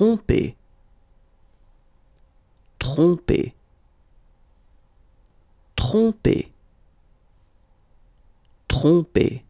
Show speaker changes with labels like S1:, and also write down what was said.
S1: tromper, tromper, tromper, tromper.